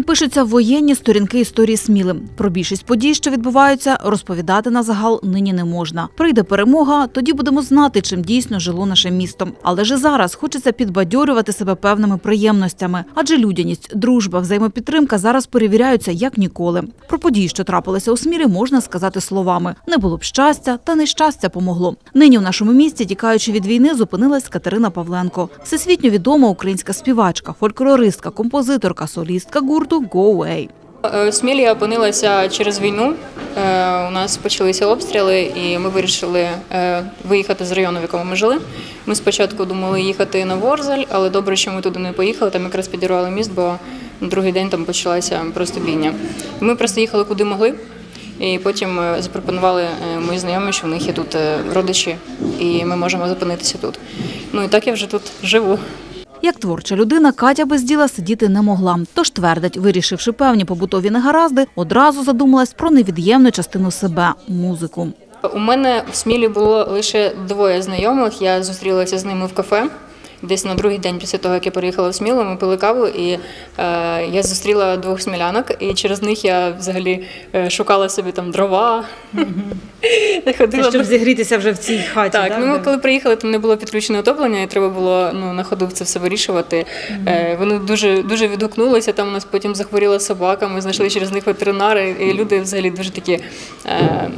Сьогодні пишуться воєнні сторінки історії Сміли. Про більшість подій, що відбуваються, розповідати на загал нині не можна. Прийде перемога, тоді будемо знати, чим дійсно жило наше місто. Але ж зараз хочеться підбадьорювати себе певними приємностями, адже людяність, дружба, взаємопідтримка зараз перевіряються як ніколи. Про події, що трапилися у Смілі, можна сказати словами: не було б щастя, та нещастя помогло. Нині в нашому місті, тікаючи від війни, зупинилась Катерина Павленко, всесвітньо відома українська співачка, фольклористка, композиторка, солістка гурту «Go Away». Е, Смілі я опинилася через війну. Е, У нас почалися обстріли, і ми вирішили е, виїхати з району, в якому ми жили. Ми спочатку думали їхати на Ворзель, але добре, що ми туди не поїхали. Там якраз підірвали міст, бо на другий день там почалася просто бійня. Ми просто їхали куди могли. І потім запропонували мої знайомі, що в них є тут родичі, і ми можемо зупинитися тут. Ну і так я вже тут живу. Як творча людина, Катя без діла сидіти не могла. Тож твердить, вирішивши певні побутові негаразди, одразу задумалась про невід'ємну частину себе музику. У мене в Смілі було лише двоє знайомих. Я зустрілася з ними в кафе. Десь на другий день після того, як я переїхала в Смілу, ми пили каву, і е, я зустріла двох смілянок, і через них я взагалі е, шукала собі там дрова. Ходила Щоб зігрітися вже в цій хаті. так, ну ми коли приїхали, там не було підключено отоплення, і треба було ну, на ходу це все вирішувати. Е, вони дуже дуже відгукнулися. Там у нас потім захворіла собака. Ми знайшли через них ветеринари, і люди взагалі дуже такі. Е,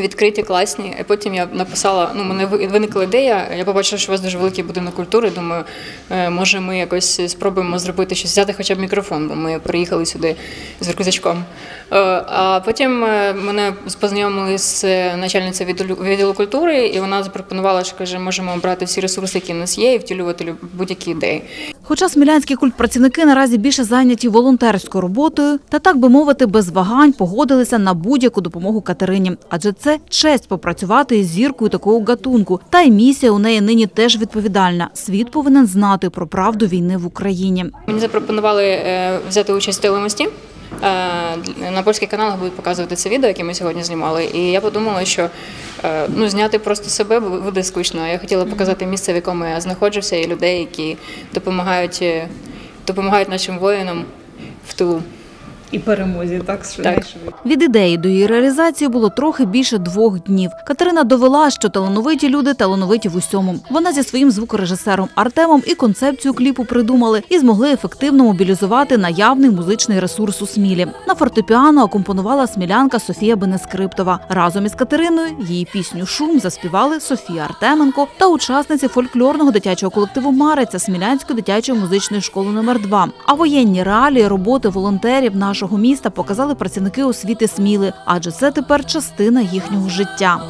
Відкриті, класні. І потім я написала, ну, мене виникла ідея. Я побачила, що у вас дуже великий будинок культури. Думаю, е, може, ми якось спробуємо зробити щось, взяти хоча б мікрофон, бо ми приїхали сюди з рюкзачком. Е, А потім е, мене познайомили з начальницею відділу культури, і вона запропонувала, що каже, можемо брати всі ресурси, які в нас є, і втілювати будь-які ідеї. Хоча смілянські культпрацівники наразі більше зайняті волонтерською роботою, та так би мовити, без вагань погодилися на будь-яку допомогу Катерині, адже це честь попрацювати із зіркою такого гатунку. Та й місія у неї нині теж відповідальна. Світ повинен знати про правду війни в Україні. Мені запропонували е, взяти участь в телемості. Е, На польських каналах будуть показувати це відео, яке ми сьогодні знімали. І я подумала, що е, ну, зняти просто себе буде скучно. Я хотіла показати місце, в якому я знаходжуся, і людей, які допомагають, е, допомагають нашим воїнам в тилу. І перемозі, так, що Так. Від ідеї до її реалізації було трохи більше двох днів. Катерина довела, що талановиті люди талановиті в усьому. Вона зі своїм звукорежисером Артемом і концепцію кліпу придумали і змогли ефективно мобілізувати наявний музичний ресурс у Смілі. На фортепіано акомпонувала смілянка Софія Бенескриптова. Разом із Катериною її пісню Шум заспівали Софія Артеменко та учасниці фольклорного дитячого колективу Мариця Смілянської дитячої музичної школи номер 2 А воєнні реалії роботи волонтерів нашого міста показали працівники освіти Сміли, адже це тепер частина їхнього життя.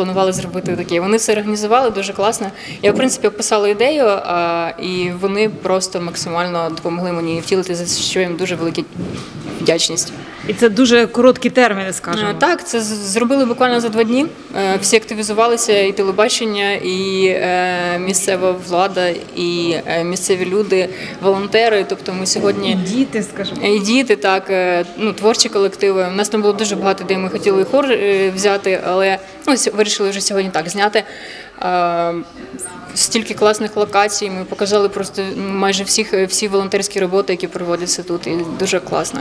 І ми запланували зробити таке. Вони все організували дуже класно. Я в принципі описала ідею, і вони просто максимально допомогли мені втілити, за що їм дуже велика вдячність. І це дуже короткі терміни, скажімо. Е, Так, це зробили буквально за два дні. Е, Всі активізувалися, і телебачення, і е, місцева влада, і місцеві люди, волонтери. Тобто ми сьогодні. Діти, скажімо. І діти, так, ну, творчі колективи. У нас там було дуже багато ідей. Ми хотіли хор взяти, але сь- вирішили вже сьогодні так зняти. Е, Стільки класних локацій. Ми показали просто майже всіх, всі волонтерські роботи, які проводяться тут, і дуже класно.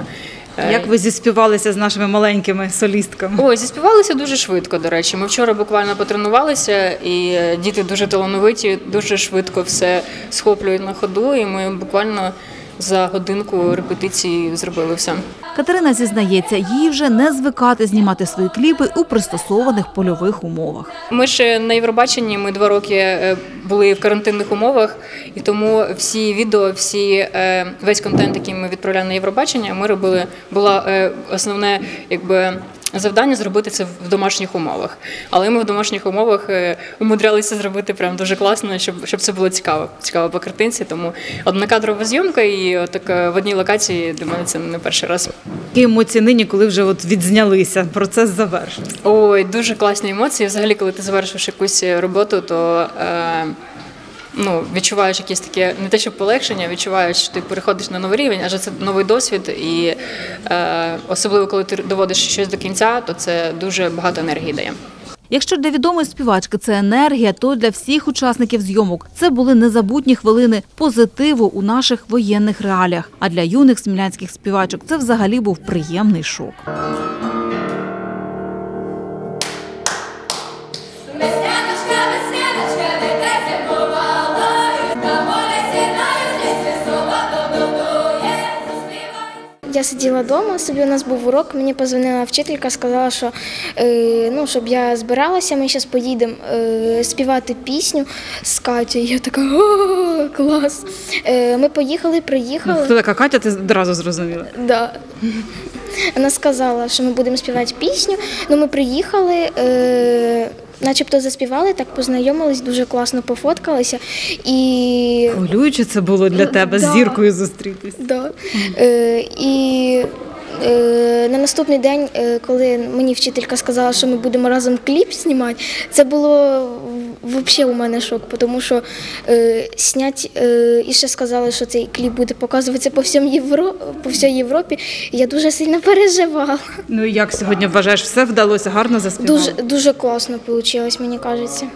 Е, Як ви зіспівалися з нашими маленькими солістками? Ой, заспівалися дуже швидко, до речі. Ми вчора буквально потренувалися, і е, діти дуже талановиті, дуже швидко все схоплюють на ходу. І ми буквально за годинку репетиції зробили все. Катерина зізнається, їй вже не звикати знімати свої кліпи у пристосованих польових умовах. Ми ж на Євробаченні ми два роки е, були в карантинних умовах, і тому всі відео, всі е, весь контент, який ми відправляли на Євробачення, ми робили була е, основне, якби. Завдання зробити це в домашніх умовах, але ми в домашніх умовах е, умудрялися зробити прям дуже класно, щоб щоб це було цікаво, цікаво по картинці. Тому однокадрова зйомка і так в одній локації для мене це не перший раз. Які емоції нині, коли вже от відзнялися, процес завершився. Ой, дуже класні емоції. Взагалі, коли ти завершуєш якусь роботу, то е, ну, відчуваєш якесь таке не те, що полегшення, відчуваєш, що ти переходиш на новий рівень, адже це новий досвід, і е, особливо коли ти доводиш щось до кінця, то це дуже багато енергії дає. Якщо для відомої співачки це енергія, то для всіх учасників зйомок це були незабутні хвилини позитиву у наших воєнних реаліях. А для юних смілянських співачок це взагалі був приємний шок. Я сиділа вдома, собі у нас був урок. Мені позвонила вчителька, сказала, що е, ну, щоб я збиралася, ми зараз поїдемо е, співати пісню з Катю. Я така о, клас. Е, ми поїхали, приїхали. Хто така Катя, ти одразу зрозуміла. Да. Вона сказала, що ми будемо співати пісню. Ну, ми приїхали, начебто заспівали, так познайомились, дуже класно пофоткалися. І Хвилююче це було для тебе з зіркою зустрітись. Да. Е, і е, на наступний день, е, коли мені вчителька сказала, що ми будемо разом кліп знімати, це було взагалі у мене шок, тому що е, снять, е, і ще сказали, що цей кліп буде показуватися по всьому Євро, по всій Європі. Я дуже сильно переживала. Ну і як сьогодні вважаєш, все вдалося гарно заспівати? Дуже, дуже класно вийшло, мені кажеться.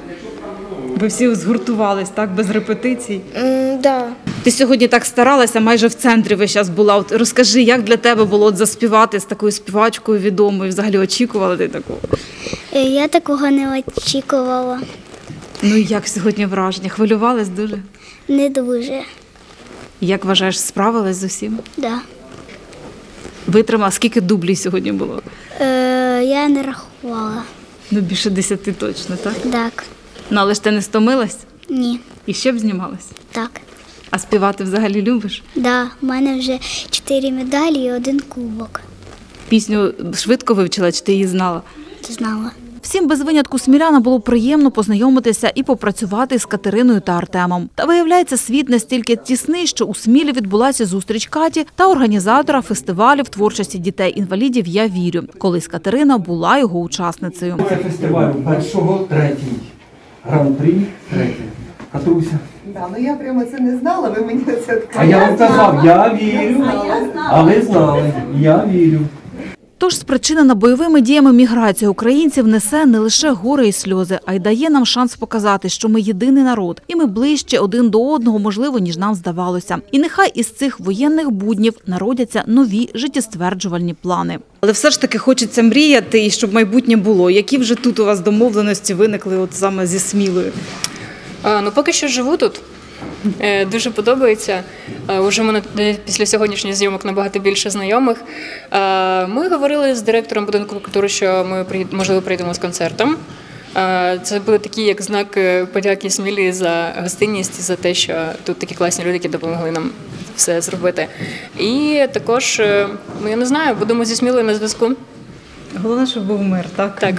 Ви всі згуртувались, так, без репетицій. М, да. Ти сьогодні так старалася, майже в центрі весь час була. От розкажи, як для тебе було от заспівати з такою співачкою відомою? Взагалі очікувала ти такого? Е, Я такого не очікувала. Ну і як сьогодні враження? Хвилювалась дуже? Не дуже. Як вважаєш, справилась з усім? Да. Витримала, скільки дублів сьогодні було? Е, я не рахувала. Ну, більше десяти точно, так? Так. Ну, але ж ти не стомилась Ні. і ще б знімалась. Так. А співати взагалі любиш? Да. У мене вже чотири медалі і один кубок. Пісню швидко вивчила, чи ти її знала? Знала. Всім без винятку сміляна було приємно познайомитися і попрацювати з Катериною та Артемом. Та виявляється, світ настільки тісний, що у Смілі відбулася зустріч Каті та організатора фестивалів творчості дітей-інвалідів Я вірю. Колись Катерина була його учасницею. Це фестиваль першого, третій. Гран-прі, третій. Катруся. Да, ну я прямо це не знала, ви мені це відкрили. А я вам казав, я вірю. А ви знали, я вірю. Тож спричинена бойовими діями міграція українців несе не лише горе і сльози, а й дає нам шанс показати, що ми єдиний народ, і ми ближче один до одного, можливо, ніж нам здавалося. І нехай із цих воєнних буднів народяться нові життєстверджувальні плани. Але все ж таки хочеться мріяти і щоб майбутнє було. Які вже тут у вас домовленості виникли от саме зі Смілою? А, ну, поки що живу тут. Е, Дуже подобається. Е, Уже мене після сьогоднішніх зйомок набагато більше знайомих. Е, Ми говорили з директором будинку культури, що ми можливо прийдемо з концертом. Це буде такий як знак подяки Смілі за гостинність, за те, що тут такі класні люди, які допомогли нам все зробити. І також, ну я не знаю, будемо зі Смілою на зв'язку. Головне, щоб був мир, так? Так.